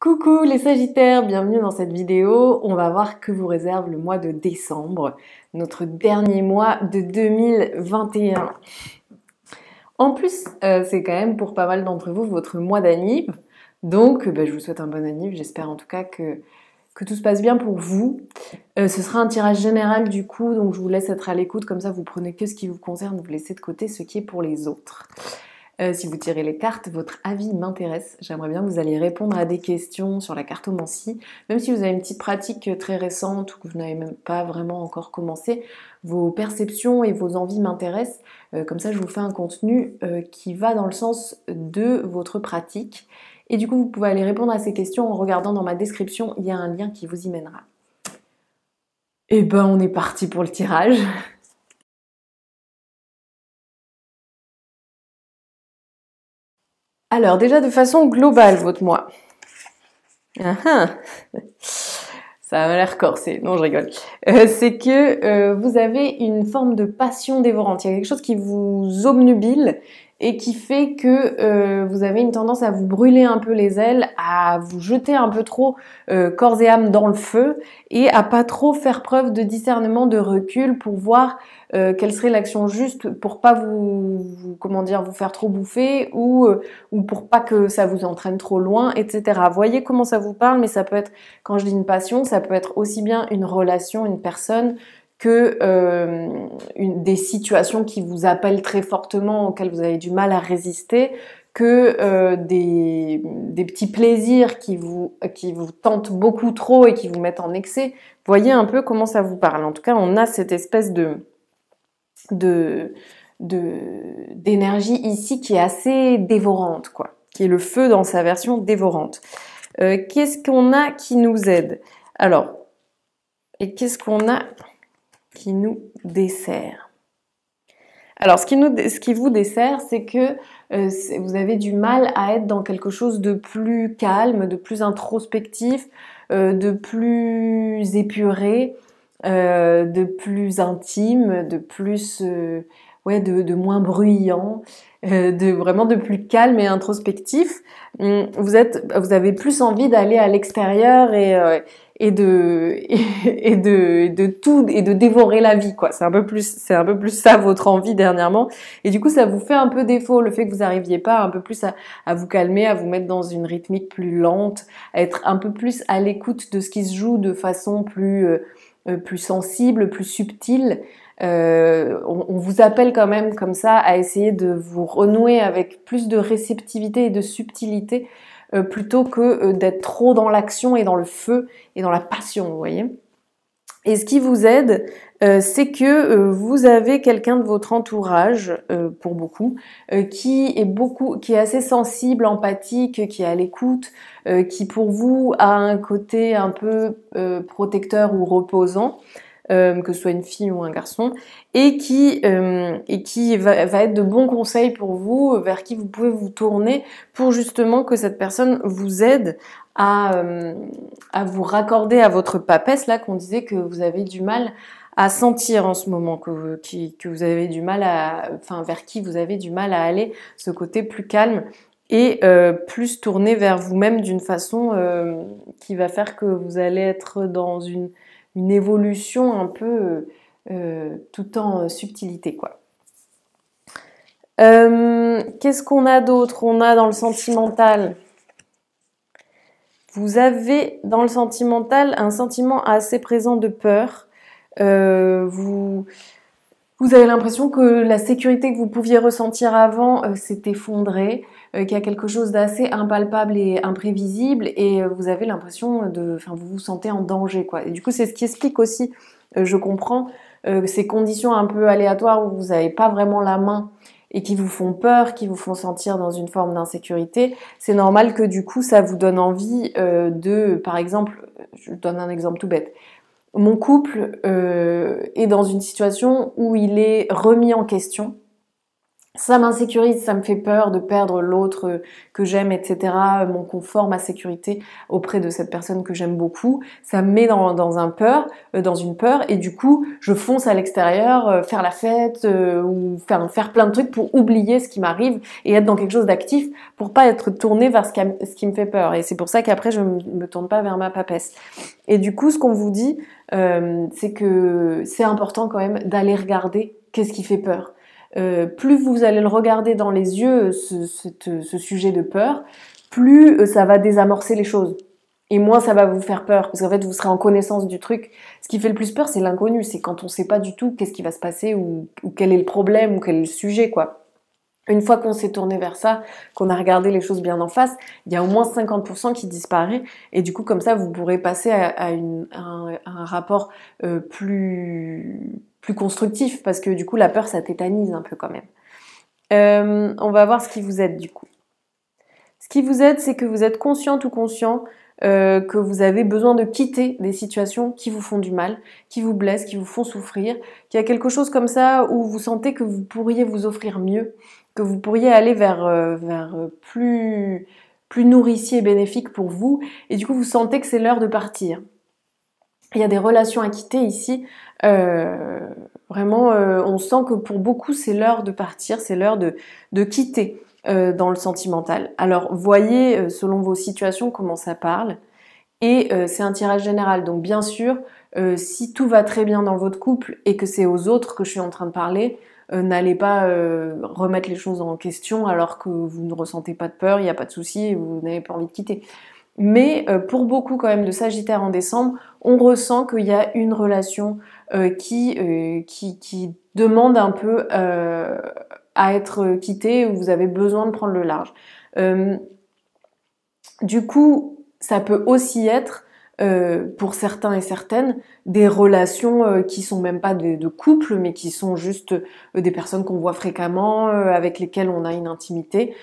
Coucou les Sagittaires, bienvenue dans cette vidéo. On va voir que vous réserve le mois de décembre, notre dernier mois de 2021. En plus, euh, c'est quand même pour pas mal d'entre vous votre mois d'anniv. Donc, bah, je vous souhaite un bon anniv. J'espère en tout cas que, que tout se passe bien pour vous. Euh, ce sera un tirage général du coup, donc je vous laisse être à l'écoute. Comme ça, vous prenez que ce qui vous concerne, vous laissez de côté ce qui est pour les autres. Euh, si vous tirez les cartes, votre avis m'intéresse. J'aimerais bien que vous alliez répondre à des questions sur la cartomancie. Même si vous avez une petite pratique très récente ou que vous n'avez même pas vraiment encore commencé, vos perceptions et vos envies m'intéressent. Euh, comme ça, je vous fais un contenu euh, qui va dans le sens de votre pratique. Et du coup, vous pouvez aller répondre à ces questions en regardant dans ma description. Il y a un lien qui vous y mènera. Et eh ben, on est parti pour le tirage. Alors, déjà de façon globale, votre moi. Ah, ah. Ça a l'air corsé, non je rigole. Euh, c'est que euh, vous avez une forme de passion dévorante. Il y a quelque chose qui vous obnubile et qui fait que euh, vous avez une tendance à vous brûler un peu les ailes, à vous jeter un peu trop euh, corps et âme dans le feu et à pas trop faire preuve de discernement, de recul pour voir euh, quelle serait l'action juste pour pas vous, comment dire vous faire trop bouffer ou ou pour pas que ça vous entraîne trop loin, etc. Voyez comment ça vous parle, mais ça peut être quand je dis une passion, ça peut être aussi bien une relation, une personne, que euh, des situations qui vous appellent très fortement, auxquelles vous avez du mal à résister, que euh, des, petits plaisirs qui vous, qui tentent beaucoup trop et qui vous mettent en excès. Voyez un peu comment ça vous parle. En tout cas, on a cette espèce de de d'énergie ici qui est assez dévorante, quoi, qui est le feu dans sa version dévorante. Euh, qu'est-ce qu'on a qui nous aide? Alors, et qu'est-ce qu'on a? Qui nous dessert. Alors, ce qui, nous, ce qui vous dessert, c'est que euh, vous avez du mal à être dans quelque chose de plus calme, de plus introspectif, euh, de plus épuré, euh, de plus intime, de plus, ouais, de, de, moins bruyant, de vraiment de plus calme et introspectif. Hum, vous êtes, vous avez plus envie d'aller à l'extérieur et et de et de de tout et de dévorer la vie quoi. C'est un peu plus c'est un peu plus ça votre envie dernièrement. Et du coup ça vous fait un peu défaut le fait que vous arriviez pas un peu plus à, à vous calmer à vous mettre dans une rythmique plus lente à être un peu plus à l'écoute de ce qui se joue de façon plus euh, euh, plus sensible plus subtile. Euh, on, on, vous appelle quand même comme ça à essayer de vous renouer avec plus de réceptivité et de subtilité euh, plutôt que euh, d'être trop dans l'action et dans le feu et dans la passion, vous voyez. Et ce qui vous aide, euh, c'est que vous avez quelqu'un de votre entourage, pour beaucoup, qui est beaucoup, qui est assez sensible, empathique, qui est à l'écoute, qui pour vous a un côté un peu protecteur ou reposant. Euh, que ce soit une fille ou un garçon, et qui, euh, et qui va, va, être de bons conseils pour vous, vers qui vous pouvez vous tourner pour justement que cette personne vous aide à, euh, à vous raccorder à votre papesse, là qu'on disait que vous avez du mal à sentir en ce moment, que, qui, que vous avez du mal à, enfin vers qui vous avez du mal à aller, ce côté plus calme et plus tourné vers vous-même d'une façon qui va faire que vous allez être dans une une évolution un peu euh, tout en subtilité quoi. Euh, qu'est-ce qu'on a d'autre? On a dans le sentimental. Vous avez dans le sentimental un sentiment assez présent de peur. Euh, vous avez l'impression que la sécurité que vous pouviez ressentir avant s'est effondrée. Euh, qu'il y a quelque chose d'assez impalpable et imprévisible et euh, vous avez l'impression de, enfin vous vous sentez en danger quoi. Et du coup c'est ce qui explique aussi, euh, je comprends, ces conditions un peu aléatoires où vous n'avez pas vraiment la main et qui vous font peur, qui vous font sentir dans une forme d'insécurité, c'est normal que du coup ça vous donne envie de, par exemple, je donne un exemple tout bête, mon couple est dans une situation où il est remis en question, ça m'insécurise, ça me fait peur de perdre l'autre euh, que j'aime, etc., mon confort, ma sécurité auprès de cette personne que j'aime beaucoup. Ça me met dans, dans un peur, euh, dans une peur, et du coup, je fonce à l'extérieur, euh, faire la fête ou faire, faire plein de trucs pour oublier ce qui m'arrive et être dans quelque chose d'actif pour pas être tourné vers ce qui, ce qui me fait peur. Et c'est pour ça qu'après, je me, me tourne pas vers ma papesse. Et du coup, ce qu'on vous dit, c'est que c'est important quand même d'aller regarder qu'est-ce qui fait peur euh, plus vous allez le regarder dans les yeux, ce, ce, sujet de peur, plus euh, ça va désamorcer les choses. Et moins ça va vous faire peur, parce qu'en fait vous serez en connaissance du truc. Ce qui fait le plus peur, c'est l'inconnu, c'est quand on sait pas du tout qu'est-ce qui va se passer ou, ou, quel est le problème ou quel est le sujet, quoi. Une fois qu'on s'est tourné vers ça, qu'on a regardé les choses bien en face, il y a au moins 50% qui disparaît. Et du coup, comme ça, vous pourrez passer à, une, un, un, rapport euh, plus, plus constructif parce que du coup la peur ça tétanise un peu quand même. Euh, on va voir ce qui vous aide du coup. Ce qui vous aide c'est que vous êtes conscient ou conscient euh, que vous avez besoin de quitter des situations qui vous font du mal, qui vous blessent, qui vous font souffrir, qu'il y a quelque chose comme ça où vous sentez que vous pourriez vous offrir mieux, que vous pourriez aller vers, euh, plus, plus nourricier et bénéfique pour vous, et du coup vous sentez que c'est l'heure de partir. Il y a des relations à quitter ici euh, vraiment, euh, on sent que pour beaucoup, c'est l'heure de partir, c'est l'heure de, de quitter euh, dans le sentimental. Alors, voyez selon vos situations comment ça parle. Et c'est un tirage général. Donc, bien sûr, si tout va très bien dans votre couple et que c'est aux autres que je suis en train de parler, n'allez pas remettre les choses en question alors que vous ne ressentez pas de peur, il n'y a pas de souci et vous n'avez pas envie de quitter. Mais pour beaucoup quand même de Sagittaire en décembre, on ressent qu'il y a une relation euh, qui, euh, qui, qui, demande un peu euh, à être quitté, où vous avez besoin de prendre le large. du coup, ça peut aussi être euh, pour certains et certaines, des relations euh, qui sont même pas de, couple, mais qui sont juste des personnes qu'on voit fréquemment, avec lesquelles on a une intimité,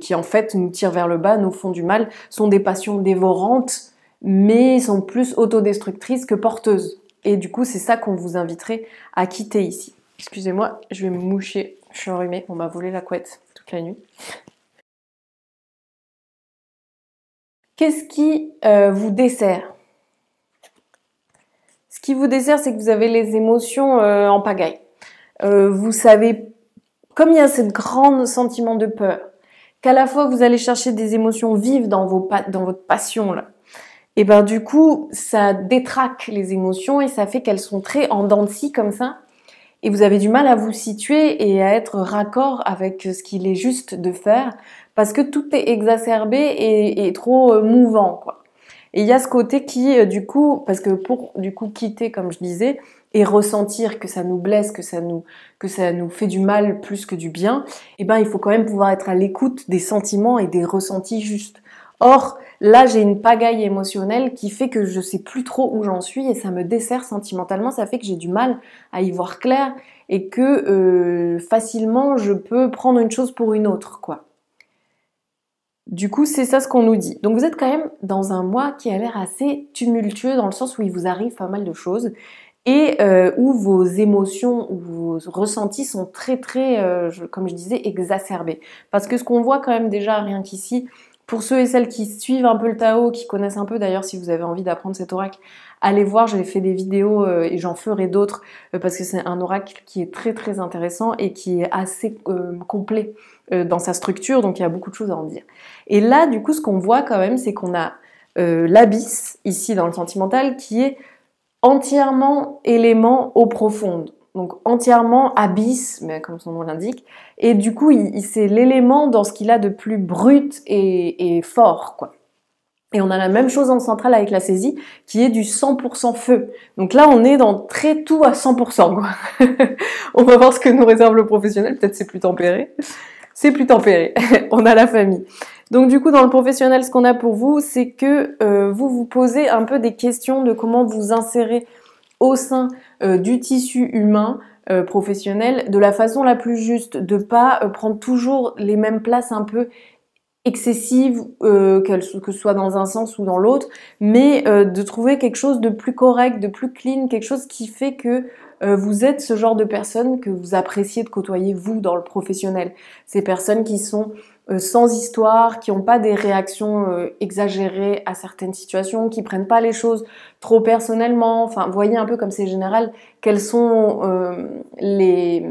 qui en fait nous tirent vers le bas, nous font du mal, sont des passions dévorantes, mais sont plus autodestructrices que porteuses. Et du coup, c'est ça qu'on vous inviterait à quitter ici. Excusez-moi, je vais me moucher. Je suis enrhumée. On m'a volé la couette toute la nuit. Qu'est-ce qui euh, vous dessert? Ce qui vous dessert, c'est que vous avez les émotions euh, en pagaille. Euh, vous savez, comme il y a ce grand sentiment de peur, qu'à la fois vous allez chercher des émotions vives dans, vos, dans votre passion, là, et ben du coup, ça détraque les émotions et ça fait qu'elles sont très en dents comme ça. Et vous avez du mal à vous situer et à être raccord avec ce qu'il est juste de faire parce que tout est exacerbé et, trop euh, mouvant, quoi. Et il y a ce côté qui, euh, du coup, parce que pour du coup quitter, comme je disais, et ressentir que ça nous blesse, que ça nous, que ça nous fait du mal plus que du bien, eh ben, il faut quand même pouvoir être à l'écoute des sentiments et des ressentis justes. Or, là, j'ai une pagaille émotionnelle qui fait que je sais plus trop où j'en suis et ça me dessert sentimentalement. Ça fait que j'ai du mal à y voir clair et que euh, facilement je peux prendre une chose pour une autre, quoi. Du coup, c'est ça ce qu'on nous dit. Donc vous êtes quand même dans un mois qui a l'air assez tumultueux dans le sens où il vous arrive pas mal de choses et euh, où vos émotions ou vos ressentis sont très très, euh, comme je disais, exacerbés. Parce que ce qu'on voit quand même déjà rien qu'ici, pour ceux et celles qui suivent un peu le Tao, qui connaissent un peu d'ailleurs, si vous avez envie d'apprendre cet oracle, allez voir, j'ai fait des vidéos euh, et j'en ferai d'autres euh, parce que c'est un oracle qui est très très intéressant et qui est assez euh, complet dans sa structure, donc il y a beaucoup de choses à en dire. Et là, du coup, ce qu'on voit quand même, c'est qu'on a l'abysse ici dans le sentimental qui est entièrement élément eau profonde donc entièrement abysse, mais comme son nom l'indique. Et du coup, il, c'est l'élément dans ce qu'il a de plus brut et, fort, quoi. Et on a la même chose en centrale avec la saisie, qui est du 100% feu. Donc là, on est dans très tout à 100%. Quoi. on va voir ce que nous réserve le professionnel. Peut-être c'est plus tempéré. C'est plus tempéré. on a la famille. Donc du coup, dans le professionnel, ce qu'on a pour vous, c'est que euh, vous vous posez un peu des questions de comment vous insérer au sein euh, du tissu humain euh, professionnel de la façon la plus juste, de pas prendre toujours les mêmes places un peu excessives, que ce soit dans un sens ou dans l'autre, mais de trouver quelque chose de plus correct, de plus clean, quelque chose qui fait que vous êtes ce genre de personne que vous appréciez de côtoyer vous dans le professionnel. Ces personnes qui sont sans histoire, qui n'ont pas des réactions exagérées à certaines situations, qui prennent pas les choses trop personnellement. Enfin, voyez un peu comme c'est général, quels sont les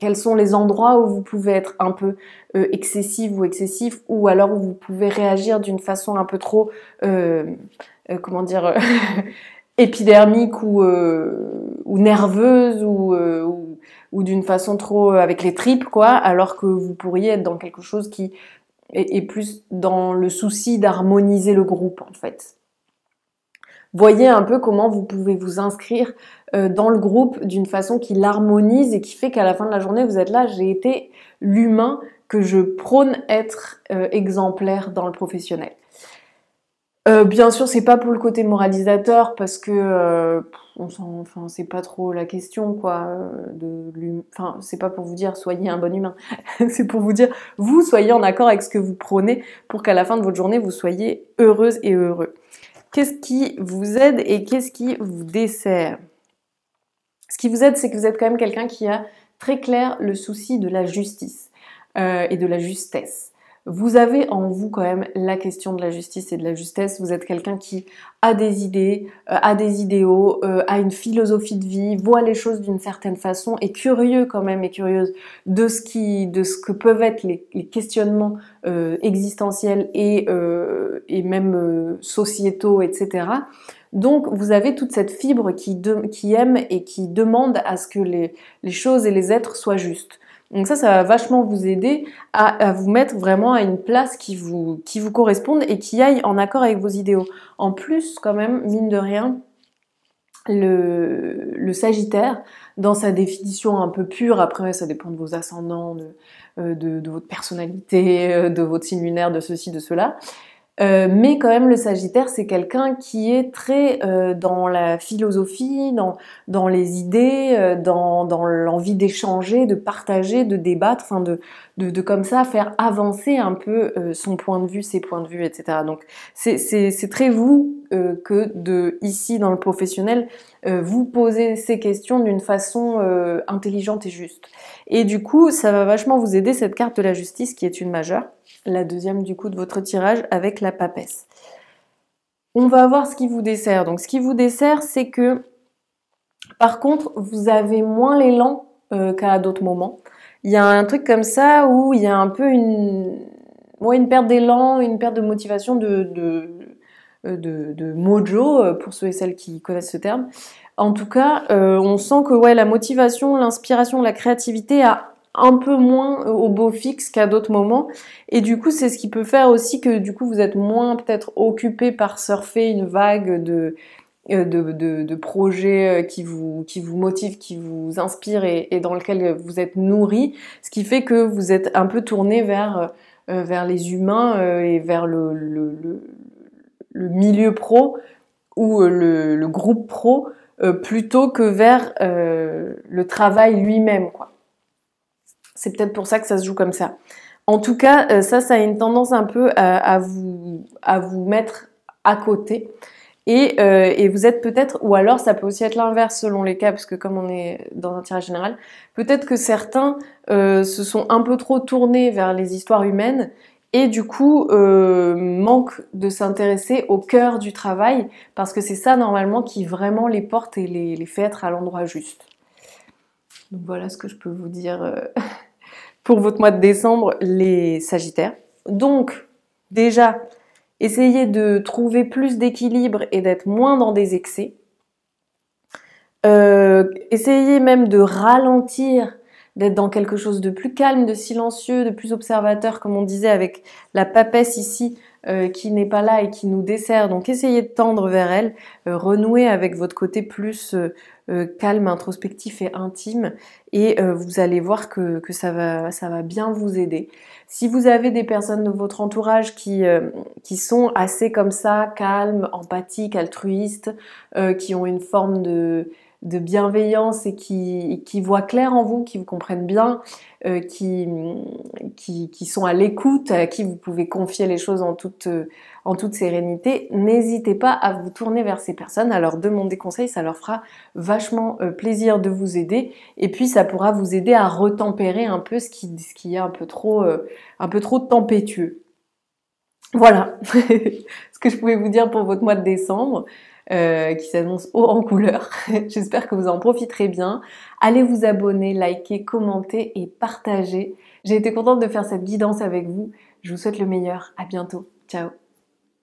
quels sont les endroits où vous pouvez être un peu euh, excessive ou excessif, ou alors où vous pouvez réagir d'une façon un peu trop, euh, euh, comment dire, épidermique ou, ou nerveuse ou, d'une façon trop avec les tripes, quoi, alors que vous pourriez être dans quelque chose qui est plus dans le souci d'harmoniser le groupe, en fait. Voyez un peu comment vous pouvez vous inscrire euh, dans le groupe d'une façon qui l'harmonise et qui fait qu'à la fin de la journée, vous êtes là, j'ai été l'humain que je prône être euh, exemplaire dans le professionnel. Euh, bien sûr, c'est pas pour le côté moralisateur parce que on enfin c'est pas trop la question quoi. De enfin c'est pas pour vous dire soyez un bon humain, c'est pour vous dire vous soyez en accord avec ce que vous prônez pour qu'à la fin de votre journée vous soyez heureuse et heureux. Qu'est-ce qui vous aide et qu'est-ce qui vous dessert? Ce qui vous aide, c'est que vous êtes quand même quelqu'un qui a très clair le souci de la justice euh, et de la justesse. Vous avez en vous quand même la question de la justice et de la justesse. Vous êtes quelqu'un qui a des idées, euh, a des idéaux, euh, a une philosophie de vie, voit les choses d'une certaine façon, est curieux quand même et curieuse de ce qui, de ce que peuvent être les, questionnements existentiels et, et même sociétaux, etc. Donc vous avez toute cette fibre qui aime et qui demande à ce que les, choses et les êtres soient justes. Donc ça, ça va vachement vous aider à, vous mettre vraiment à une place qui vous, qui vous corresponde et qui aille en accord avec vos idéaux. En plus, quand même, mine de rien, le, Sagittaire, dans sa définition un peu pure, après ça dépend de vos ascendants, de, euh, votre personnalité, euh, de votre signe lunaire, de ceci, de cela, euh, mais quand même, le Sagittaire, c'est quelqu'un qui est très euh, dans la philosophie, dans, dans les idées, euh, dans, dans l'envie d'échanger, de partager, de débattre, enfin de, de, de, comme ça faire avancer un peu son point de vue, ses points de vue, etc. Donc c'est très vous que de ici dans le professionnel vous poser ces questions d'une façon intelligente et juste. Et du coup, ça va vachement vous aider cette carte de la justice qui est une majeure la deuxième du coup de votre tirage avec la papesse. On va voir ce qui vous dessert. Donc ce qui vous dessert, c'est que par contre, vous avez moins l'élan euh, qu'à d'autres moments. Il y a un truc comme ça où il y a un peu une, une perte d'élan, une perte de motivation, de, euh, de, mojo, euh, pour ceux et celles qui connaissent ce terme. En tout cas, on sent que ouais, la motivation, l'inspiration, la créativité a un peu moins au beau fixe qu'à d'autres moments. Et du coup, c'est ce qui peut faire aussi que du coup, vous êtes moins peut-être occupé par surfer une vague de, euh, de, de, de, projets euh, qui vous, qui vous motivent, qui vous inspirent et, et, dans lequel vous êtes nourri, ce qui fait que vous êtes un peu tourné vers, euh, vers les humains et vers le, le, le, le milieu pro ou le, le groupe pro plutôt que vers le travail lui-même. quoi. C'est peut-être pour ça que ça se joue comme ça. En tout cas, euh, ça, ça a une tendance un peu à, vous, à vous mettre à côté. Et, euh, et vous êtes peut-être, ou alors ça peut aussi être l'inverse selon les cas, parce que comme on est dans un tirage général, peut-être que certains euh, se sont un peu trop tournés vers les histoires humaines et du coup euh, manquent de s'intéresser au cœur du travail, parce que c'est ça normalement qui vraiment les porte et les, fait être à l'endroit juste. Voilà ce que je peux vous dire euh, pour votre mois de décembre, les Sagittaires. Donc, déjà, essayez de trouver plus d'équilibre et d'être moins dans des excès. Euh, essayez même de ralentir, d'être dans quelque chose de plus calme, de silencieux, de plus observateur, comme on disait avec la papesse ici, euh, qui n'est pas là et qui nous dessert. Donc essayez de tendre vers elle, euh, renouer avec votre côté plus euh, calme, introspectif et intime et euh, vous allez voir que, que, ça, va, ça va bien vous aider. Si vous avez des personnes de votre entourage qui, euh, qui sont assez comme ça, calmes, empathiques, altruistes, qui ont une forme de, de bienveillance et qui, qui voient clair en vous, qui vous comprennent bien, qui, qui, sont à l'écoute, à qui vous pouvez confier les choses en toute, en toute sérénité, n'hésitez pas à vous tourner vers ces personnes, à leur demander conseil, ça leur fera vachement plaisir de vous aider et puis ça pourra vous aider à retempérer un peu ce qui, ce qui est un peu trop, un peu trop tempétueux. Voilà ce que je pouvais vous dire pour votre mois de décembre. Euh, qui s'annonce haut en couleur. J'espère que vous en profiterez bien. Allez vous abonner, liker, commenter et partager. J'ai été contente de faire cette guidance avec vous. Je vous souhaite le meilleur. À bientôt. Ciao.